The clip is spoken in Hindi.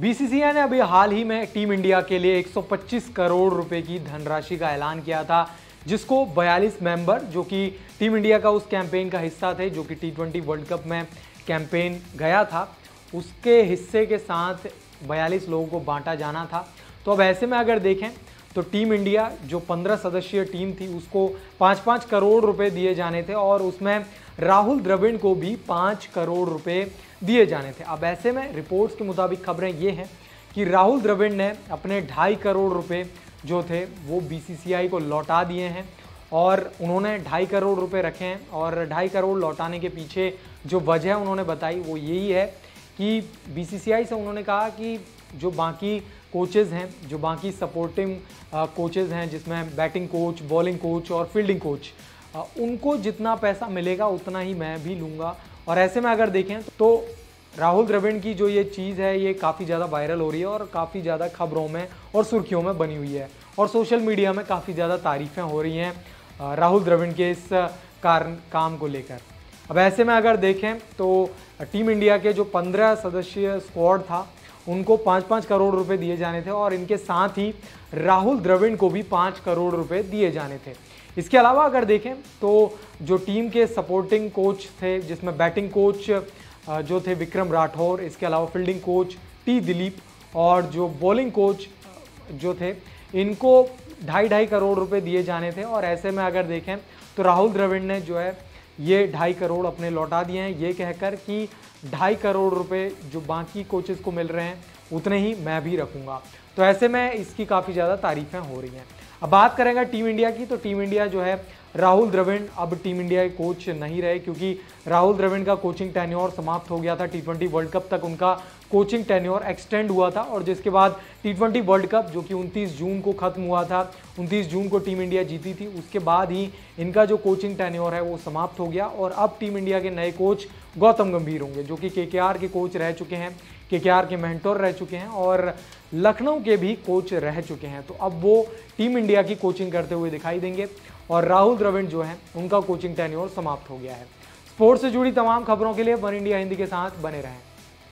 बीसीसीआई ने अभी हाल ही में टीम इंडिया के लिए 125 करोड़ रुपए की धनराशि का ऐलान किया था, जिसको 42 मेंबर, जो कि टीम इंडिया का उस कैंपेन का हिस्सा थे, जो कि टी वर्ल्ड कप में कैंपेन गया था, उसके हिस्से के साथ 42 लोगों को बांटा जाना था। तो अब ऐसे में अगर देखें तो टीम इंडिया, जो 15 सदस्यीय टीम थी, उसको पाँच पाँच करोड़ रुपए दिए जाने थे और उसमें राहुल द्रविड़ को भी पाँच करोड़ रुपए दिए जाने थे। अब ऐसे में रिपोर्ट्स के मुताबिक खबरें ये हैं कि राहुल द्रविड़ ने अपने ढाई करोड़ रुपए जो थे, वो बीसीसीआई को लौटा दिए हैं और उन्होंने ढाई करोड़ रुपए रखे हैं और ढाई करोड़ लौटाने के पीछे जो वजह उन्होंने बताई वो यही है कि बीसीसीआई से उन्होंने कहा कि जो बाकी कोचेज़ हैं, जो बाकी सपोर्टिंग कोचेज़ हैं, जिसमें बैटिंग कोच बॉलिंग कोच और फील्डिंग कोच उनको जितना पैसा मिलेगा, उतना ही मैं भी लूँगा। और ऐसे में अगर देखें तो राहुल द्रविड़ की जो ये चीज़ है, ये काफ़ी ज़्यादा वायरल हो रही है और काफ़ी ज़्यादा खबरों में और सुर्खियों में बनी हुई है। और सोशल मीडिया में काफ़ी ज़्यादा तारीफ़ें हो रही हैं राहुल द्रविड़ के इस कारण, काम को लेकर। अब ऐसे में अगर देखें तो टीम इंडिया के जो पंद्रह सदस्यीय स्क्वाड था, उनको पाँच पाँच करोड़ रुपए दिए जाने थे और इनके साथ ही राहुल द्रविड़ को भी पाँच करोड़ रुपए दिए जाने थे। इसके अलावा अगर देखें तो जो टीम के सपोर्टिंग कोच थे, जिसमें बैटिंग कोच जो थे विक्रम राठौर, इसके अलावा फील्डिंग कोच टी दिलीप और जो बॉलिंग कोच जो थे, इनको ढाई ढाई करोड़ रुपए दिए जाने थे। और ऐसे में अगर देखें तो राहुल द्रविड़ ने जो है, ये ढाई करोड़ अपने लौटा दिए हैं। ये कहकर कि ढाई करोड़ रुपए जो बाकी कोचेज़ को मिल रहे हैं, उतने ही मैं भी रखूँगा। तो ऐसे में इसकी काफ़ी ज़्यादा तारीफ़ें हो रही हैं। अब बात करेंगे टीम इंडिया की तो टीम इंडिया जो है, राहुल द्रविड़ अब टीम इंडिया के कोच नहीं रहे, क्योंकि राहुल द्रविड़ का कोचिंग टेन्योर समाप्त हो गया था। टी वर्ल्ड कप तक उनका कोचिंग टेन्योर एक्सटेंड हुआ था और जिसके बाद टी वर्ल्ड कप जो कि 29 जून को खत्म हुआ था 29 जून को टीम इंडिया जीती थी। उसके बाद ही इनका जो कोचिंग टेन्योर है वो समाप्त हो गया और अब टीम इंडिया के नए कोच गौतम गंभीर होंगे, जो कि के के कोच रह चुके हैं के के मेंटोर रह चुके हैं और लखनऊ के भी कोच रह चुके हैं। तो अब वो टीम इंडिया की कोचिंग करते हुए दिखाई देंगे। और राहुल द्रविड़ जो है, उनका कोचिंग टेन्योर समाप्त हो गया है। स्पोर्ट्स से जुड़ी तमाम खबरों के लिए वन इंडिया हिंदी के साथ बने रहें।